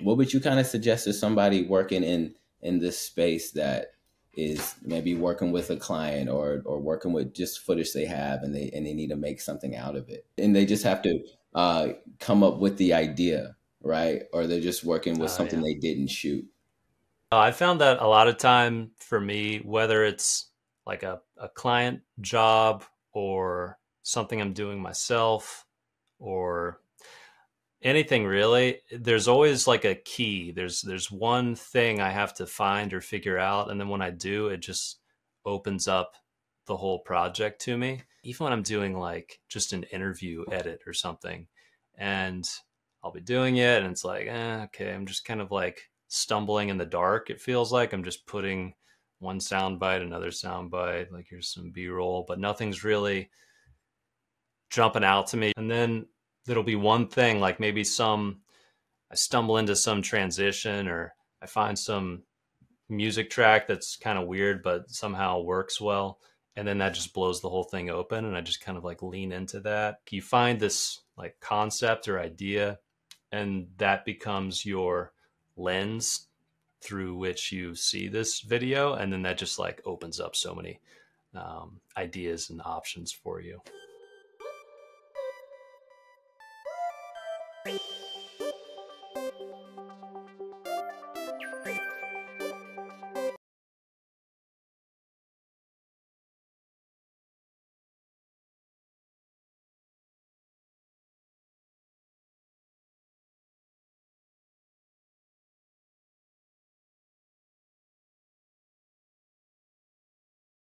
what would you kind of suggest to somebody working in in this space that is maybe working with a client or or working with just footage they have and they and they need to make something out of it? And they just have to uh, come up with the idea right? Or they're just working with uh, something yeah. they didn't shoot. Uh, i found that a lot of time for me whether it's like a, a client job or something i'm doing myself or anything really there's always like a key. There's there's one thing i have to find or figure out and then when i do it just opens up the whole project to me. Even when i'm doing like just an interview edit or something and i'll be doing it and it's like eh, okay i'm just kind of like stumbling in the dark it feels like. I'm just putting one sound bite another sound bite like here's some b-roll but nothing's really jumping out to me. And then there'll be one thing like maybe some I stumble into some transition or I find some music track that's kind of weird but somehow works well and then that just blows the whole thing open and I just kind of like lean into that. You find this like concept or idea and that becomes your lens through which you see this video and then that just like opens up so many um, ideas and options for you. Thank you.